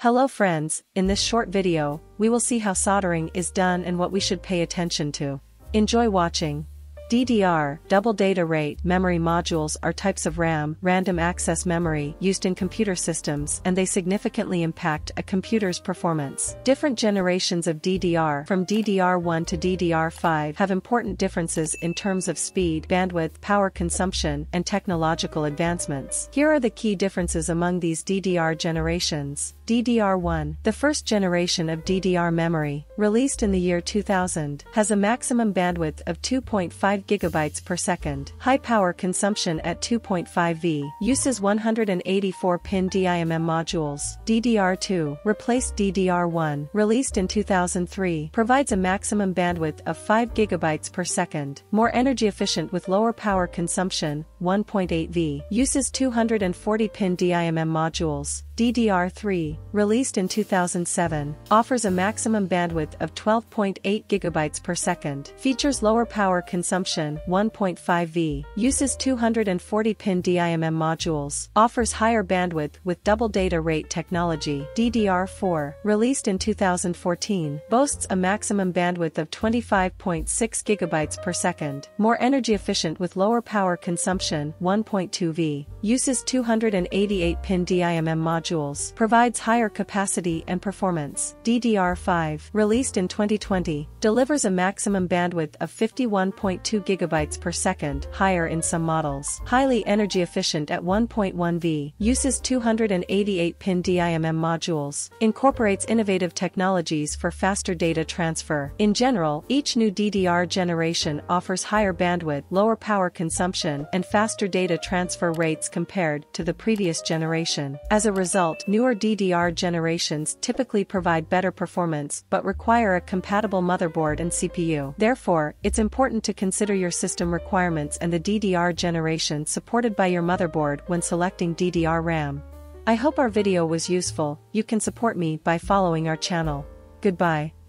Hello friends, in this short video, we will see how soldering is done and what we should pay attention to. Enjoy watching. DDR, double data rate memory modules are types of RAM, random access memory, used in computer systems and they significantly impact a computer's performance. Different generations of DDR from DDR1 to DDR5 have important differences in terms of speed, bandwidth, power consumption, and technological advancements. Here are the key differences among these DDR generations. DDR1, the first generation of DDR memory, released in the year 2000, has a maximum bandwidth of 2.5 gigabytes per second. High power consumption at 2.5 V. Uses 184-pin DIMM modules. DDR2, replaced DDR1, released in 2003, provides a maximum bandwidth of 5 gigabytes per second. More energy efficient with lower power consumption, 1.8 V. Uses 240-pin DIMM modules. DDR3, released in 2007, offers a maximum bandwidth of 12.8 GB per second. Features lower power consumption 1.5V. Uses 240-pin DIMM modules. Offers higher bandwidth with double data rate technology. DDR4, released in 2014, boasts a maximum bandwidth of 25.6 GB per second. More energy efficient with lower power consumption 1.2V. Uses 288-pin DIMM modules provides higher capacity and performance. DDR5, released in 2020, delivers a maximum bandwidth of 51.2 GB per second, higher in some models. Highly energy efficient at 1.1 V, uses 288-pin DIMM modules, incorporates innovative technologies for faster data transfer. In general, each new DDR generation offers higher bandwidth, lower power consumption, and faster data transfer rates compared to the previous generation. As a result, newer DDR generations typically provide better performance but require a compatible motherboard and CPU. Therefore, it's important to consider your system requirements and the DDR generation supported by your motherboard when selecting DDR RAM. I hope our video was useful, you can support me by following our channel. Goodbye.